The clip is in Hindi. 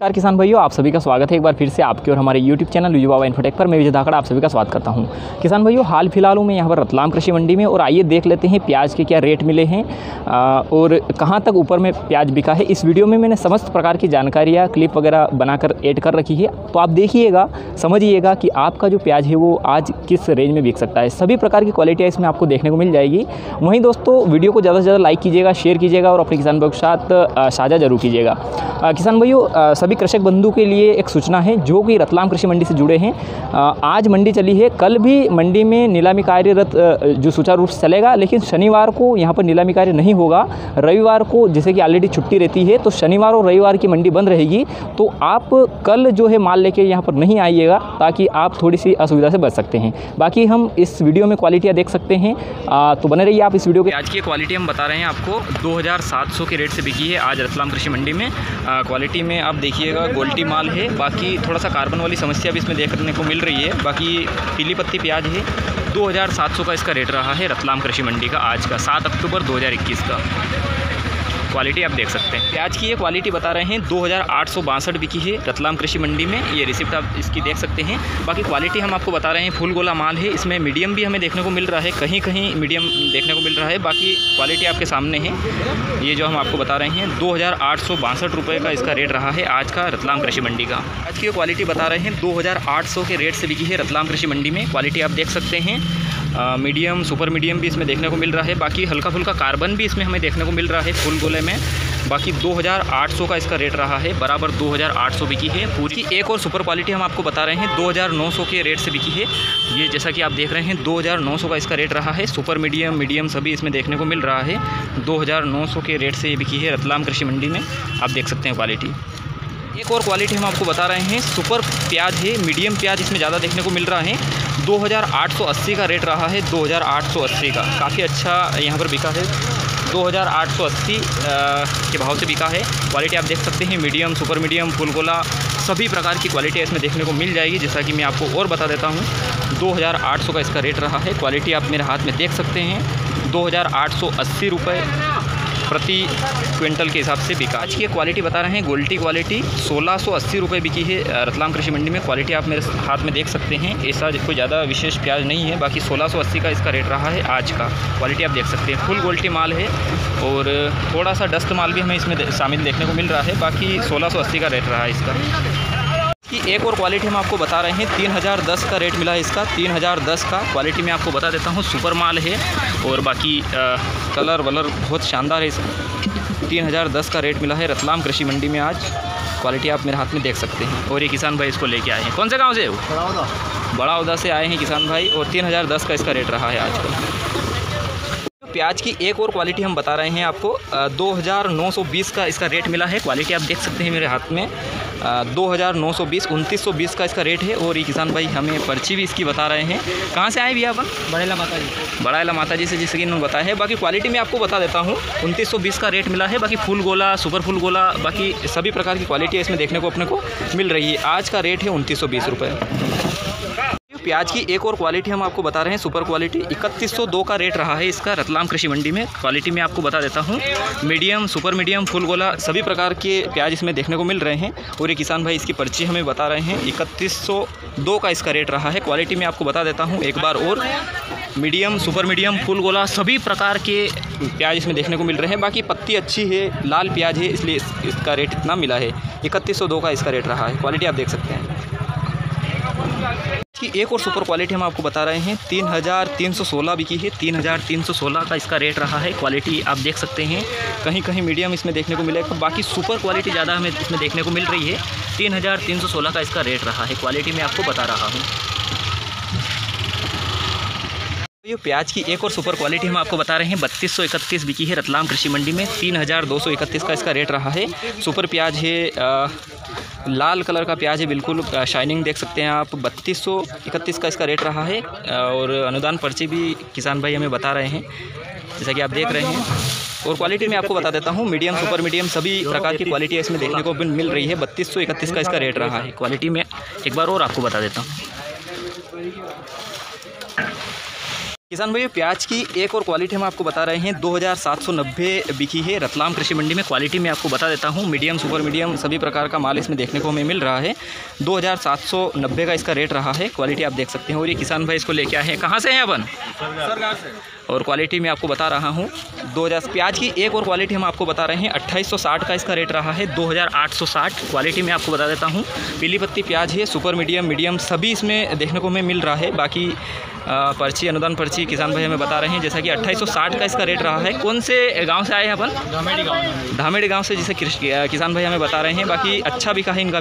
नमस्कार किसान भाइयों, आप सभी का स्वागत है एक बार फिर से आपके और हमारे YouTube चैनल युवा बाबा इन्फोटेक पर। मैं विजय धाकड़, आप सभी का स्वागत करता हूँ। किसान भाइयों, हाल फ़िलहाल में यहाँ पर रतलाम कृषि मंडी में, और आइए देख लेते हैं प्याज के क्या रेट मिले हैं और कहाँ तक ऊपर में प्याज बिका है। इस वीडियो में मैंने समस्त प्रकार की जानकारियाँ क्लिप वगैरह बनाकर एड कर रखी है। तो आप देखिएगा, समझिएगा कि आपका जो प्याज है वो आज किस रेंज में बिक सकता है। सभी प्रकार की क्वालिटियाँ इसमें आपको देखने को मिल जाएगी। वहीं दोस्तों, वीडियो को ज़्यादा से ज़्यादा लाइक कीजिएगा शेयर कीजिएगा, और अपने किसान भाइयों के साथ साझा ज़रूर कीजिएगा। किसान भाइयों सभी कृषक बंधु के लिए एक सूचना है, जो कि रतलाम कृषि मंडी से जुड़े हैं। आज मंडी चली है। कल भी मंडी में नीलामी कार्यरत जो सुचारू रूप से चलेगा, लेकिन शनिवार को यहाँ पर नीलामी कार्य नहीं होगा। रविवार को जैसे कि ऑलरेडी छुट्टी रहती है तो शनिवार और रविवार की मंडी बंद रहेगी। तो आप कल जो है माल लेके यहाँ पर नहीं आइएगा, ताकि आप थोड़ी सी असुविधा से बच सकते हैं। बाकी हम इस वीडियो में क्वालिटियाँ देख सकते हैं। तो बने रहिए आप इस वीडियो के। आज की क्वालिटी हम बता रहे हैं आपको। 2700 के रेट से बिकी है आज रतलाम कृषि मंडी में। क्वालिटी में आप देखिएगा गोल्टी माल है। बाकी थोड़ा सा कार्बन वाली समस्या भी इसमें देखने को मिल रही है। बाकी पीली पत्ती प्याज है। 2700 का इसका रेट रहा है रतलाम कृषि मंडी का आज का 7 अक्टूबर 2021 का। क्वालिटी आप देख सकते हैं। प्याज की ये क्वालिटी बता रहे हैं, दो हज़ार आठ सौ बासठ बिकी है, रतलाम कृषि मंडी में। ये रिसिप्ट आप इसकी देख सकते हैं। बाकी क्वालिटी हम आपको बता रहे हैं, फुल गोला माल है, इसमें मीडियम भी हमें देखने को मिल रहा है कहीं कहीं मीडियम देखने को मिल रहा है। बाकी क्वालिटी आपके सामने है। ये जो हम आपको बता रहे हैं, दो हज़ार का इसका रेट रहा है आज का रतलाम कृषि मंडी का। आज की क्वालिटी बता रहे हैं, दो हज़ार आठ सौ के रेट से बिकी है रतलाम कृषि मंडी में। क्वालिटी आप देख सकते हैं। मीडियम, सुपर मीडियम भी इसमें देखने को मिल रहा है। बाकी हल्का फुल्का कार्बन भी इसमें हमें देखने को मिल रहा है फुल गोले में। बाकी 2800 का इसका रेट रहा है, बराबर 2800 बिकी है। पूरी एक और सुपर क्वालिटी हम आपको बता रहे हैं 2900 के रेट से बिकी है। ये जैसा कि आप देख रहे हैं 2900 का इसका रेट रहा है। सुपर मीडियम मीडियम सभी इसमें देखने को मिल रहा है। 2900 के रेट से ये बिकी है रतलाम कृषि मंडी में। आप देख सकते हैं क्वालिटी। एक और क्वालिटी हम आपको बता रहे हैं सुपर प्याज है मीडियम प्याज, इसमें ज़्यादा देखने को मिल रहा है। 2880 का रेट रहा है 2880 का। काफ़ी अच्छा यहाँ पर बिका है। 2880 के भाव से बिका है। क्वालिटी आप देख सकते हैं मीडियम सुपर मीडियम फुल गोला सभी प्रकार की क्वालिटी इसमें देखने को मिल जाएगी। जैसा कि मैं आपको और बता देता हूँ 2800 का इसका रेट रहा है। क्वालिटी आप मेरे हाथ में देख सकते हैं, दो हज़ार प्रति क्विंटल के हिसाब से बिका। आज की क्वालिटी बता रहे हैं गोल्टी क्वालिटी सोलह सौ अस्सी रुपये बिकी है रतलाम कृषि मंडी में। क्वालिटी आप मेरे हाथ में देख सकते हैं। ऐसा कोई ज़्यादा विशेष प्याज नहीं है, बाकी सोलह सौ अस्सी का इसका रेट रहा है आज का। क्वालिटी आप देख सकते हैं। फुल गोल्टी माल है और थोड़ा सा डस्ट माल भी हमें इसमें शामिल देखने को मिल रहा है। बाकी सोलह सौ अस्सी का रेट रहा है इसका। की एक और क्वालिटी हम आपको बता रहे हैं तीन हज़ार दस का रेट मिला है इसका। तीन हज़ार दस का क्वालिटी मैं आपको बता देता हूँ सुपर माल है और बाकी आ, कलर वलर बहुत शानदार है इसका। तीन हज़ार दस का रेट मिला है रतलाम कृषि मंडी में आज। क्वालिटी आप मेरे हाथ में देख सकते हैं और ये किसान भाई इसको लेके आए हैं। कौन से गाँव से बड़ा बड़ा उदा से आए हैं किसान भाई और तीन हज़ार दस का इसका रेट रहा है आज का। प्याज की एक और क्वालिटी हम बता रहे हैं आपको दो हज़ार नौ सौ बीस का इसका रेट मिला है। क्वालिटी आप देख सकते हैं मेरे हाथ में। दो हज़ार नौ सौ बीस उनतीस सौ बीस का इसका रेट है और ये किसान भाई हमें पर्ची भी इसकी बता रहे हैं। कहाँ से आए भैया आप बड़ेला माता जी बड़ाला माता जी से जैसे कि इन्होंने बताया है। बाकी क्वालिटी मैं आपको बता देता हूँ। उनतीस सौ बीस का रेट मिला है। बाकी फुल गोला सुपर फुल गोला बाकी सभी प्रकार की क्वालिटी इसमें देखने को अपने को मिल रही है। आज का रेट है उनतीस सौ बीस रुपये प्याज की एक और क्वालिटी हम आपको बता रहे हैं सुपर क्वालिटी इकतीस सौ दो का रेट रहा है इसका रतलाम कृषि मंडी में। क्वालिटी में आपको बता देता हूँ मीडियम सुपर मीडियम फुल गोला, सभी प्रकार के प्याज इसमें देखने को मिल रहे हैं और ये किसान भाई इसकी पर्ची हमें बता रहे हैं, इकतीस दो का इसका रेट रहा है। क्वालिटी में आपको बता देता हूँ, एक बार और मीडियम सुपर मीडियम फुल गोला, सभी प्रकार के प्याज इसमें देखने को मिल रहे हैं। बाकी पत्ती अच्छी है, लाल प्याज है, इसलिए इसका रेट इतना मिला है, इकतीस का इसका रेट रहा है। क्वालिटी आप देख सकते हैं। की एक और सुपर क्वालिटी हम आपको बता रहे हैं। तीन हज़ार तीन सौ सोलह बिकी है। तीन हज़ार तीन सौ सोलह का इसका रेट रहा है। क्वालिटी आप देख सकते हैं। कहीं कहीं मीडियम इसमें देखने को मिलेगा। बाकी सुपर क्वालिटी ज़्यादा हमें इसमें देखने को मिल रही है। तीन हज़ार तीन सौ सोलह का इसका रेट रहा है। क्वालिटी मैं आपको बता रहा हूँ। ये प्याज की एक और सुपर क्वालिटी हम आपको बता रहे हैं। बत्तीस सौ इकतीस बिकी है रतलाम कृषि मंडी में। तीन हज़ार दो सौ इकतीस का इसका रेट रहा है। सुपर प्याज है लाल कलर का प्याज है, बिल्कुल शाइनिंग देख सकते हैं आप। बत्तीस सौ इकतीस का इसका रेट रहा है और अनुदान पर्ची भी किसान भाई हमें बता रहे हैं, जैसा कि आप देख रहे हैं। और क्वालिटी में आपको बता देता हूँ मीडियम सुपर मीडियम सभी प्रकार की क्वालिटी इसमें देखने को मिल रही है। बत्तीस सौ इकतीस का इसका रेट रहा है। क्वालिटी में एक बार और आपको बता देता हूँ। किसान भाई प्याज की एक और क्वालिटी हम आपको बता रहे हैं। 2790 बिकी है रतलाम कृषि मंडी में। क्वालिटी मैं आपको बता देता हूँ। मीडियम सुपर मीडियम सभी प्रकार का माल इसमें देखने को हमें मिल रहा है। 2790 का इसका रेट रहा है। क्वालिटी आप देख सकते हैं। और ये किसान भाई इसको लेके आए हैं। कहाँ से हैं अपन? और क्वालिटी मैं आपको बता रहा हूँ। दो हज़ार प्याज की एक और क्वालिटी हम आपको बता रहे हैं। अट्ठाईस का इसका रेट रहा है। दो हज़ार आठ सौ साठ क्वालिटी मैं आपको बता देता हूँ। पीली पत्ती प्याज है सुपर मीडियम मीडियम सभी इसमें देखने को हमें मिल रहा है। बाकी पर्ची अनुदान पर्ची किसान भाई हमें बता रहे हैं जैसा कि 2860 का इसका रेट रहा है। कौन से गाँव से आए हैं अपन? धामेड़ी गाँव से। जिसे किसान भाई हमें बता रहे हैं। बाकी अच्छा भी कहा इनका।